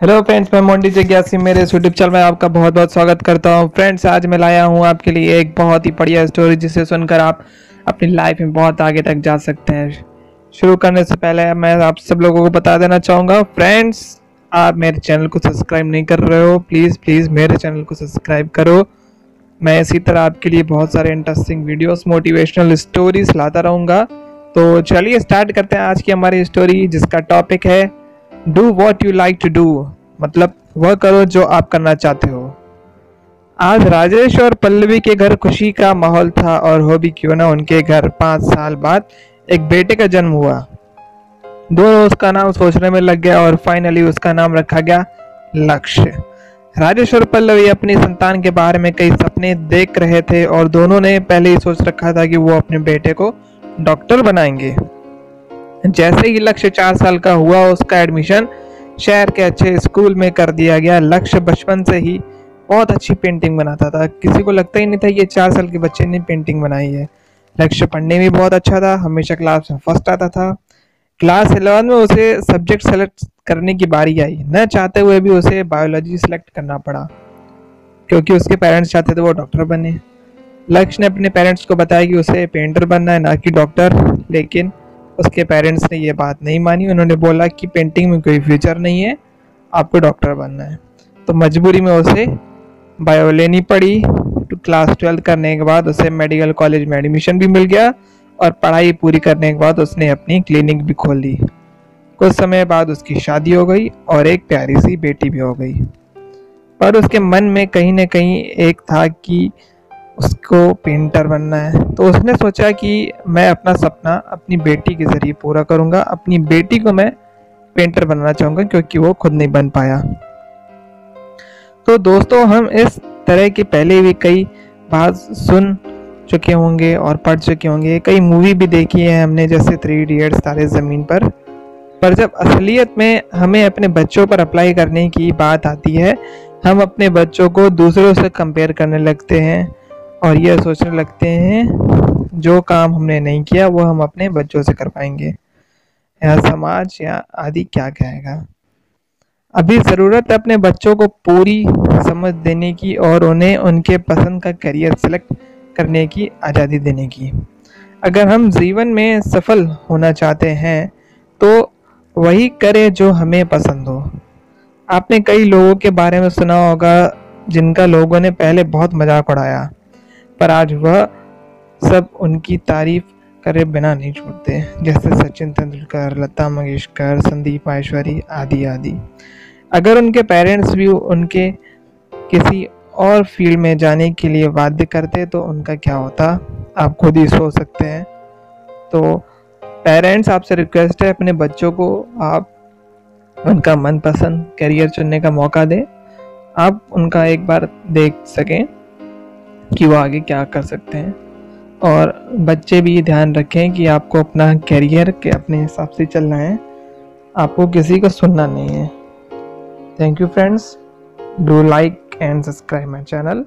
Hello friends मैं मोंडी जग्यासी मेरे यूट्यूब चैनल में आपका बहुत बहुत स्वागत करता हूँ। फ्रेंड्स आज मैं लाया हूँ आपके लिए एक बहुत ही बढ़िया स्टोरी जिसे सुनकर आप अपनी लाइफ में बहुत आगे तक जा सकते हैं। शुरू करने से पहले मैं आप सब लोगों को बता देना चाहूँगा फ्रेंड्स आप मेरे चैनल को सब्सक्राइब नहीं कर रहे हो प्लीज़ प्लीज़ मेरे चैनल को सब्सक्राइब करो। मैं इसी तरह आपके लिए बहुत सारे इंटरेस्टिंग वीडियोस मोटिवेशनल स्टोरीज लाता रहूँगा। तो चलिए स्टार्ट करते हैं आज की हमारी स्टोरी जिसका टॉपिक है do what you like to do मतलब वह करो जो आप करना चाहते हो। आज राजेश और पल्लवी के घर खुशी का माहौल था और हो भी क्यों ना उनके घर पाँच साल बाद एक बेटे का जन्म हुआ। दोनों उसका नाम सोचने में लग गया और फाइनली उसका नाम रखा गया लक्ष्य। राजेश और पल्लवी अपनी संतान के बारे में कई सपने देख रहे थे और दोनों ने पहले ही सोच रखा था कि वो अपने बेटे को डॉक्टर बनाएँगे। जैसे ही लक्ष्य चार साल का हुआ, उसका एडमिशन शहर के अच्छे स्कूल में कर दिया गया। लक्ष्य बचपन से ही बहुत अच्छी पेंटिंग बनाता था। किसी को लगता ही नहीं था ये चार साल के बच्चे ने पेंटिंग बनाई है। लक्ष्य पढ़ने में बहुत अच्छा था। हमेशा क्लास में फ़र्स्ट आता था। क्लास इलेवन में उसे सब्जेक्ट सेलेक्ट करने की बारी आई। न चाहते हुए भी उसे बायोलॉजी सेलेक्ट करना पड़ा, क्योंकि उसके पेरेंट्स चाहते थे वो डॉक्टर बने। लक्ष्य ने अपने पेरेंट्स को बताया कि उसे पेंटर बनना है, ना कि डॉक्टर लेकिन उसके पेरेंट्स ने ये बात नहीं मानी। उन्होंने बोला कि पेंटिंग में कोई फ्यूचर नहीं है, आपको डॉक्टर बनना है। तो मजबूरी में उसे बायो लेनी पड़ी। तो क्लास ट्वेल्थ करने के बाद उसे मेडिकल कॉलेज में एडमिशन भी मिल गया और पढ़ाई पूरी करने के बाद उसने अपनी क्लिनिक भी खोल ली कुछ समय बाद उसकी शादी हो गई और एक प्यारी सी बेटी भी हो गई। पर उसके मन में कहीं ना कहीं एक था कि उसको पेंटर बनना है। तो उसने सोचा कि मैं अपना सपना अपनी बेटी के ज़रिए पूरा करूँगा। अपनी बेटी को मैं पेंटर बनाना चाहूँगा क्योंकि वो खुद नहीं बन पाया। तो दोस्तों, हम इस तरह की पहले भी कई बात सुन चुके होंगे और पढ़ चुके होंगे। कई मूवी भी देखी है हमने, जैसे थ्री इडियट्स तारे ज़मीन पर। पर जब असलियत में हमें अपने बच्चों पर अप्लाई करने की बात आती है, हम अपने बच्चों को दूसरों से कंपेयर करने लगते हैं। और यह सोचने लगते हैं, जो काम हमने नहीं किया, वो हम अपने बच्चों से कर पाएँगे। या समाज या आदि क्या कहेगा? अभी ज़रूरत है अपने बच्चों को पूरी समझ देने की और उन्हें उनके पसंद का करियर सेलेक्ट करने की आज़ादी देने की। अगर हम जीवन में सफल होना चाहते हैं तो वही करें जो हमें पसंद हो। आपने कई लोगों के बारे में सुना होगा, जिनका लोगों ने पहले बहुत मज़ाक उड़ाया। पर आज वह सब उनकी तारीफ़ करे बिना नहीं छोड़ते। जैसे सचिन तेंदुलकर, लता मंगेशकर, संदीप माहेश्वरी आदि आदि। अगर उनके पेरेंट्स भी उनके किसी और फ़ील्ड में जाने के लिए वाद्य करते तो उनका क्या होता? आप खुद ही सोच सकते हैं। तो पेरेंट्स आपसे रिक्वेस्ट है, अपने बच्चों को आप उनका मनपसंद करियर चुनने का मौका दें। आप उनका एक बार देख सकें। कि वो आगे क्या कर सकते हैं। और बच्चे भी ये ध्यान रखें कि आपको अपना करियर के अपने हिसाब से चलना है। आपको किसी को सुनना नहीं है। Thank you friends do like and subscribe my channel